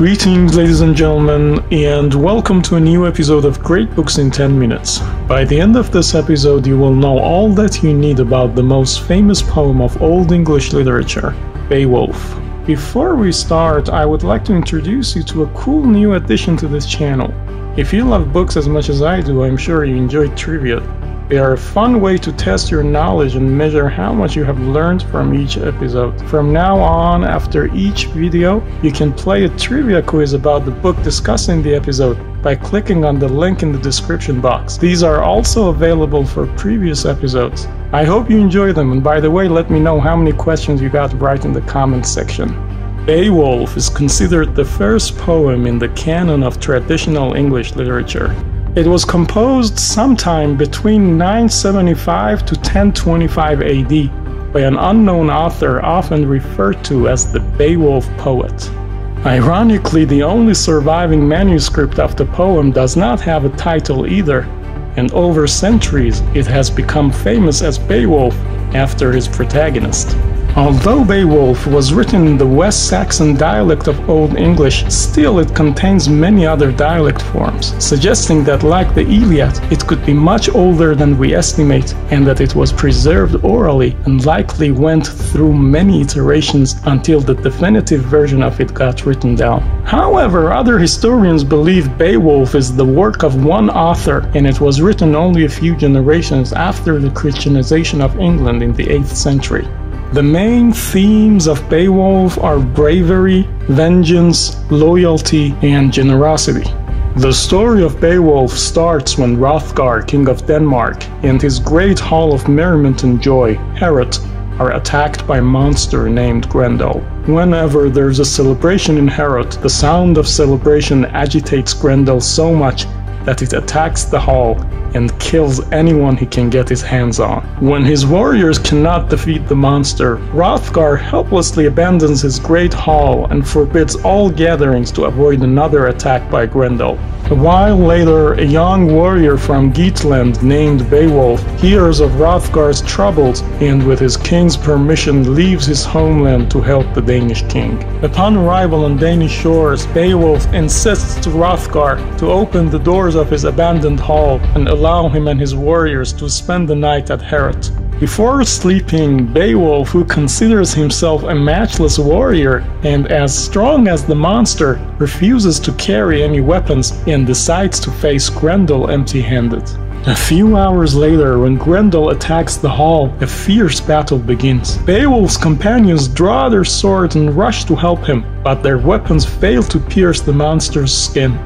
Greetings, ladies and gentlemen, and welcome to a new episode of Great Books in 10 Minutes. By the end of this episode, you will know all that you need about the most famous poem of Old English literature, Beowulf. Before we start, I would like to introduce you to a cool new addition to this channel. If you love books as much as I do, I'm sure you enjoy trivia. They are a fun way to test your knowledge and measure how much you have learned from each episode. From now on, after each video, you can play a trivia quiz about the book discussing the episode by clicking on the link in the description box. These are also available for previous episodes. I hope you enjoy them, and by the way, let me know how many questions you got right in the comments section. Beowulf is considered the first poem in the canon of traditional English literature. It was composed sometime between 975 to 1025 AD by an unknown author often referred to as the Beowulf poet. Ironically, the only surviving manuscript of the poem does not have a title either, and over centuries it has become famous as Beowulf after his protagonist. Although Beowulf was written in the West Saxon dialect of Old English, still it contains many other dialect forms, suggesting that like the Iliad, it could be much older than we estimate and that it was preserved orally and likely went through many iterations until the definitive version of it got written down. However, other historians believe Beowulf is the work of one author and it was written only a few generations after the Christianization of England in the 8th century. The main themes of Beowulf are bravery, vengeance, loyalty, and generosity. The story of Beowulf starts when Hrothgar, king of Denmark, and his great hall of merriment and joy, Heorot, are attacked by a monster named Grendel. Whenever there's a celebration in Heorot, the sound of celebration agitates Grendel so much that it attacks the hall and kills anyone he can get his hands on. When his warriors cannot defeat the monster, Hrothgar helplessly abandons his great hall and forbids all gatherings to avoid another attack by Grendel. A while later, a young warrior from Geatland named Beowulf hears of Hrothgar's troubles and with his king's permission leaves his homeland to help the Danish king. Upon arrival on Danish shores, Beowulf insists to Hrothgar to open the doors of his abandoned hall and allow him and his warriors to spend the night at Heorot. Before sleeping, Beowulf, who considers himself a matchless warrior and as strong as the monster, refuses to carry any weapons and decides to face Grendel empty handed. A few hours later, when Grendel attacks the hall, a fierce battle begins. Beowulf's companions draw their swords and rush to help him, but their weapons fail to pierce the monster's skin.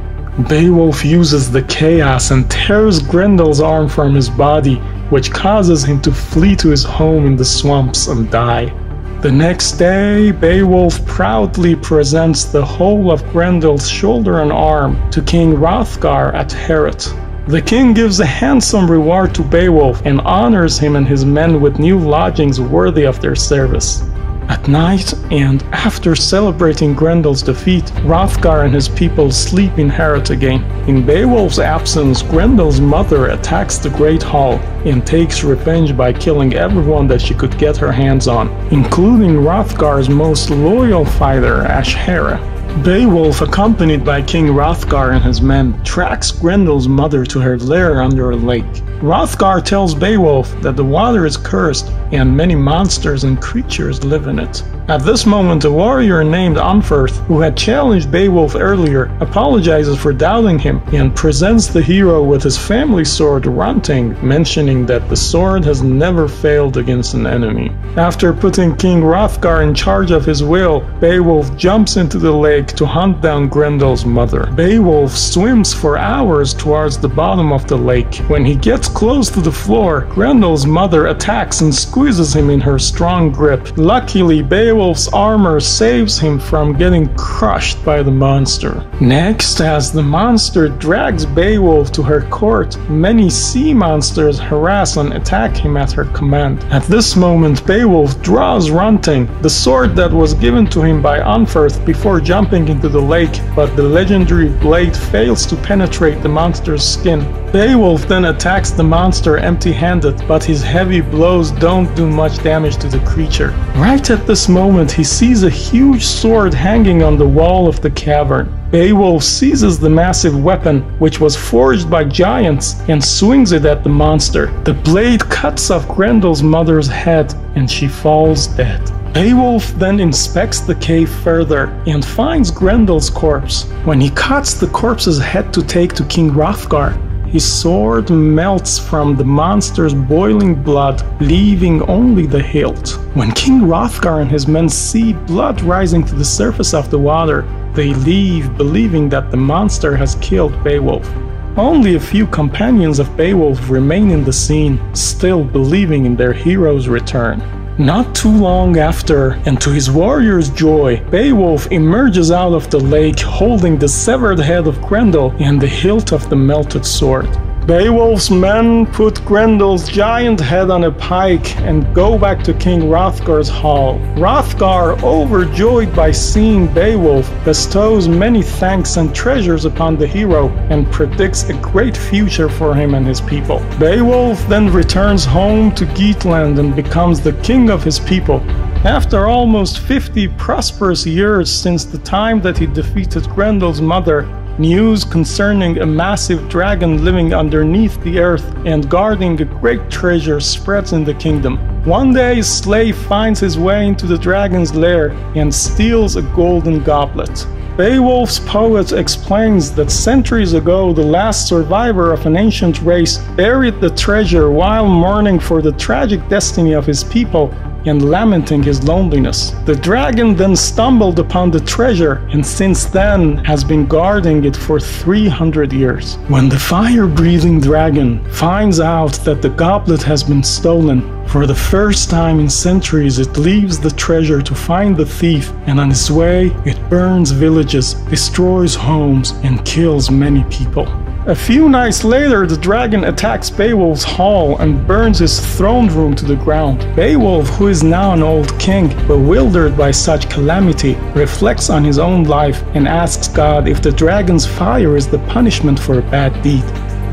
Beowulf uses the chaos and tears Grendel's arm from his body, which causes him to flee to his home in the swamps and die. The next day, Beowulf proudly presents the whole of Grendel's shoulder and arm to King Hrothgar at Heorot. The king gives a handsome reward to Beowulf and honors him and his men with new lodgings worthy of their service. At night, and after celebrating Grendel's defeat, Hrothgar and his people sleep in Heorot again. In Beowulf's absence, Grendel's mother attacks the Great Hall and takes revenge by killing everyone that she could get her hands on, including Hrothgar's most loyal fighter, Aeschere. Beowulf, accompanied by King Hrothgar and his men, tracks Grendel's mother to her lair under a lake. Hrothgar tells Beowulf that the water is cursed and many monsters and creatures live in it. At this moment, a warrior named Unferth, who had challenged Beowulf earlier, apologizes for doubting him and presents the hero with his family sword Hrunting, mentioning that the sword has never failed against an enemy. After putting King Hrothgar in charge of his will, Beowulf jumps into the lake to hunt down Grendel's mother. Beowulf swims for hours towards the bottom of the lake. When he gets close to the floor, Grendel's mother attacks and squeezes him in her strong grip. Luckily, Beowulf Beowulf's armor saves him from getting crushed by the monster. Next, as the monster drags Beowulf to her court, many sea monsters harass and attack him at her command. At this moment, Beowulf draws Hrunting, the sword that was given to him by Unferth before jumping into the lake, but the legendary blade fails to penetrate the monster's skin. Beowulf then attacks the monster empty-handed, but his heavy blows don't do much damage to the creature. Right at this moment, he sees a huge sword hanging on the wall of the cavern. Beowulf seizes the massive weapon, which was forged by giants, and swings it at the monster. The blade cuts off Grendel's mother's head, and she falls dead. Beowulf then inspects the cave further and finds Grendel's corpse. When he cuts the corpse's head to take to King Hrothgar, his sword melts from the monster's boiling blood, leaving only the hilt. When King Hrothgar and his men see blood rising to the surface of the water, they leave believing that the monster has killed Beowulf. Only a few companions of Beowulf remain in the scene, still believing in their hero's return. Not too long after, and to his warrior's joy, Beowulf emerges out of the lake holding the severed head of Grendel and the hilt of the melted sword. Beowulf's men put Grendel's giant head on a pike and go back to King Hrothgar's hall. Hrothgar, overjoyed by seeing Beowulf, bestows many thanks and treasures upon the hero and predicts a great future for him and his people. Beowulf then returns home to Geatland and becomes the king of his people. After almost 50 prosperous years since the time that he defeated Grendel's mother, News concerning a massive dragon living underneath the earth and guarding a great treasure spreads in the kingdom. One day, a slave finds his way into the dragon's lair and steals a golden goblet. Beowulf's poet explains that centuries ago, the last survivor of an ancient race buried the treasure while mourning for the tragic destiny of his people and lamenting his loneliness. The dragon then stumbled upon the treasure and since then has been guarding it for 300 years. When the fire breathing dragon finds out that the goblet has been stolen, for the first time in centuries it leaves the treasure to find the thief and on its way it burns villages, destroys homes and kills many people. A few nights later, the dragon attacks Beowulf's hall and burns his throne room to the ground. Beowulf, who is now an old king, bewildered by such calamity, reflects on his own life and asks God if the dragon's fire is the punishment for a bad deed.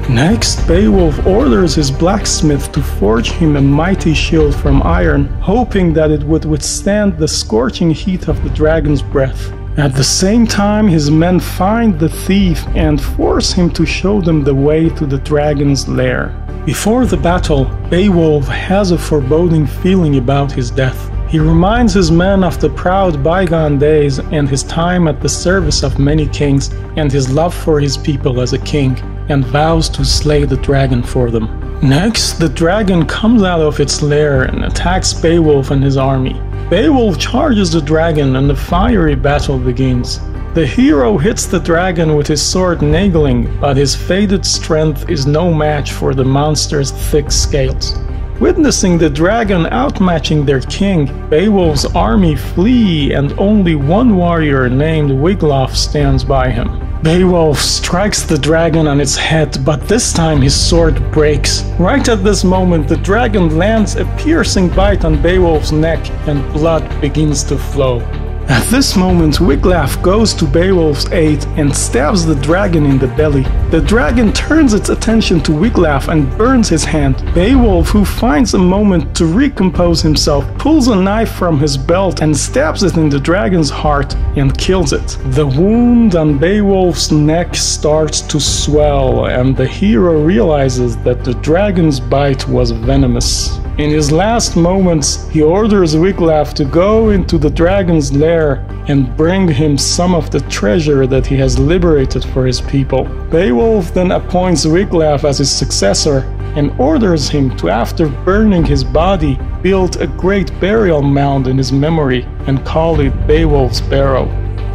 Next, Beowulf orders his blacksmith to forge him a mighty shield from iron, hoping that it would withstand the scorching heat of the dragon's breath. At the same time, his men find the thief and force him to show them the way to the dragon's lair. Before the battle, Beowulf has a foreboding feeling about his death. He reminds his men of the proud bygone days and his time at the service of many kings and his love for his people as a king, and vows to slay the dragon for them. Next, the dragon comes out of its lair and attacks Beowulf and his army. Beowulf charges the dragon and a fiery battle begins. The hero hits the dragon with his sword Naegling, but his faded strength is no match for the monster's thick scales. Witnessing the dragon outmatching their king, Beowulf's army flee and only one warrior named Wiglaf stands by him. Beowulf strikes the dragon on its head, but this time his sword breaks. Right at this moment, the dragon lands a piercing bite on Beowulf's neck and blood begins to flow. At this moment, Wiglaf goes to Beowulf's aid and stabs the dragon in the belly. The dragon turns its attention to Wiglaf and burns his hand. Beowulf, who finds a moment to recompose himself, pulls a knife from his belt and stabs it in the dragon's heart and kills it. The wound on Beowulf's neck starts to swell, and the hero realizes that the dragon's bite was venomous. In his last moments, he orders Wiglaf to go into the dragon's lair and bring him some of the treasure that he has liberated for his people. Beowulf then appoints Wiglaf as his successor and orders him to, after burning his body, build a great burial mound in his memory and call it Beowulf's Barrow.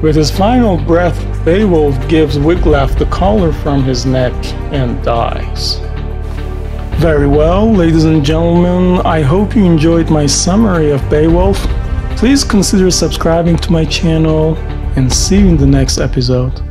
With his final breath, Beowulf gives Wiglaf the collar from his neck and dies. Very well, ladies and gentlemen, I hope you enjoyed my summary of Beowulf. Please consider subscribing to my channel and see you in the next episode.